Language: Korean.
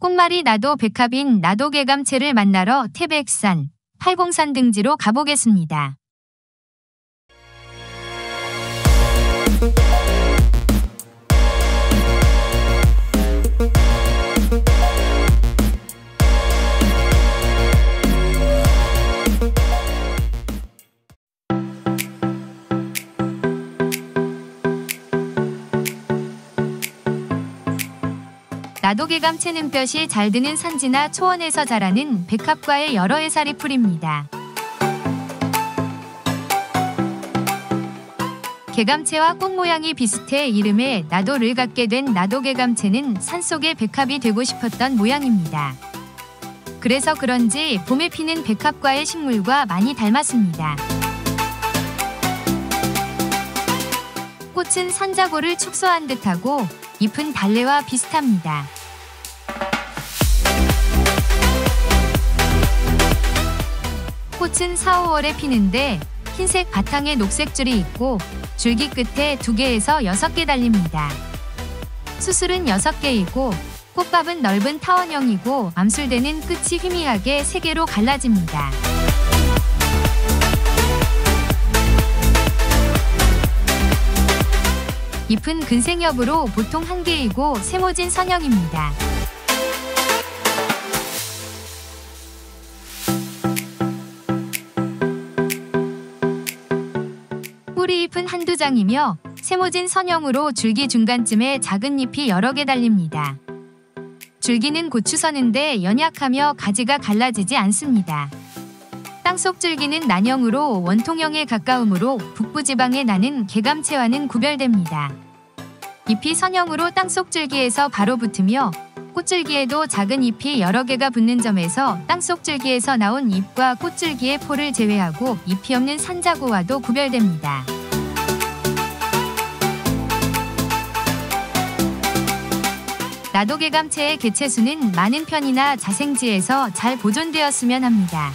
꽃말이 나도 백합인 나도 개감채를 만나러 태백산, 팔공산 등지로 가보겠습니다. 나도개감 채는볕이 잘 드는 산지나 초원에서 자라는 백합과의 여러 해살이 풀입니다. 개감채와 꽃 모양이 비슷해 이름에 나도를 갖게 된 나도개감채는 산속의 백합이 되고 싶었던 모양입니다. 그래서 그런지 봄에 피는 백합과의 식물과 많이 닮았습니다. 꽃은 산자고를 축소한 듯하고 잎은 달래와 비슷합니다. 꽃은 4, 5월에 피는데 흰색 바탕에 녹색 줄이 있고 줄기 끝에 2개에서 6개 달립니다. 수술은 6개이고 꽃밥은 넓은 타원형이고 암술대는 끝이 희미하게 3개로 갈라집니다. 잎은 근생엽으로 보통 한 개이고 세모진 선형입니다. 뿌리잎은 한두 장이며 세모진 선형으로 줄기 중간쯤에 작은 잎이 여러 개 달립니다. 줄기는 고추서는데 연약하며 가지가 갈라지지 않습니다. 땅속 줄기는 난형으로 원통형에 가까우므로 북부지방에 나는 개감채와는 구별됩니다. 잎이 선형으로 땅속 줄기에서 바로 붙으며 꽃줄기에도 작은 잎이 여러 개가 붙는 점에서 땅속 줄기에서 나온 잎과 꽃줄기의 포를 제외하고 잎이 없는 산자구와도 구별됩니다. 나도개감채의 개체수는 많은 편이나 자생지에서 잘 보존되었으면 합니다.